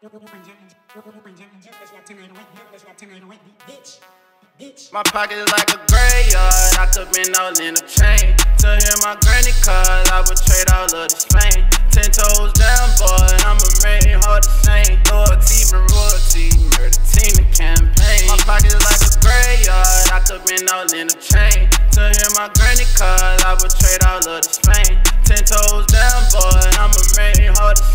My pocket is like a graveyard. I could been all in a chain. To hear my granny cause I would trade all of this fame. Ten toes down, boy, I'm a man, hard to sing. Loyalty from royalty, murder team the campaign. My pocket is like a graveyard. I could been all in a chain. To hear my granny cause I would trade all of this fame. Ten toes down, boy, I'm a man, hard to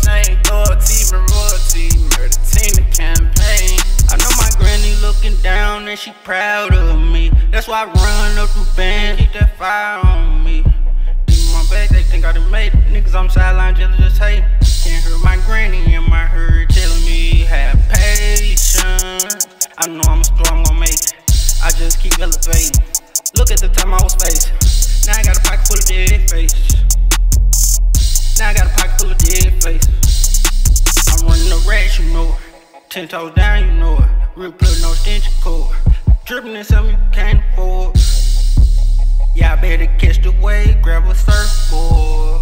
and she proud of me. That's why I run up the band, keep that fire on me. Deep my back, they think I done made it. Niggas on sideline just just hate. Can't hear my granny in my herd telling me have patience. I know I'm a star, I'm gonna make it. I just keep elevating. Look at the time I was facing. Now I got a pocket full of dead faces. Now I got a pocket full of dead faces. Ten toes down, you know it. Real plug, no extension cord. Dripping in something you can't afford. Yeah, I better catch the wave, grab a surfboard.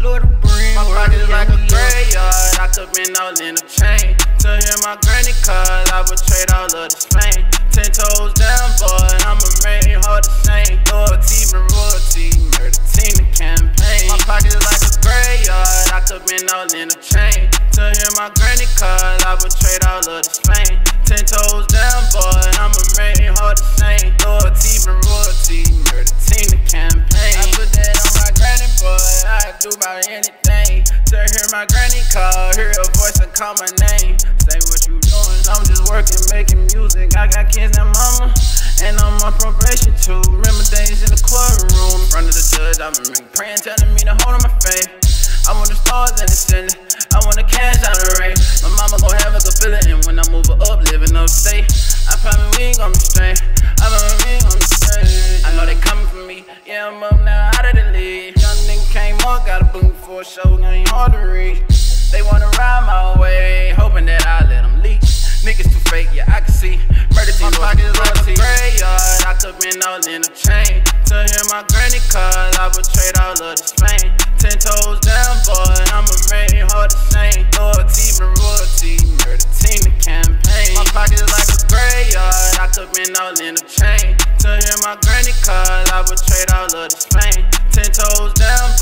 Lord of bring, My pocket is like a graveyard. I could been all in a chain. To hear my granny cause I would trade all of this fame. Ten toes down, boy, I'm a man, hard to sing. In a chain. To hear my granny call, I trade all of this fame. Ten toes down, boy, I'm a man, hard to sing. Loyalty from royalty, murder team the campaign. I put that on my granny, boy, I do about anything. To hear my granny call, hear a voice and call my name. Say what you doing, I'm just working, making music. I got kids and mama, and I'm on probation too. Remember days in the courtroom, in front of the judge, I remember praying, telling me to hold on my faith. I want the stars and the ceiling. Want the cash out of the rain. My mama gon' have a good feeling, and when I move her up, living upstate, I promise we ain't gon' be straight. I promise we ain't gon' be straight. I know they coming for me, yeah, I'm up now out of the league. Young nigga came up, got a boom for a show, ain't hard to reach. They wanna ride my way, hoping that I let them leak. Niggas too fake, yeah, I can see. Murder team, my pockets like a graveyard. I could been all in a chain. To hear my granny cause I would trade all of this fame. Ten toes down, boy, I'm a man, graveyard. I could been all in the chain. To hear my granny cause I would trade all of this fame. Ten toes down,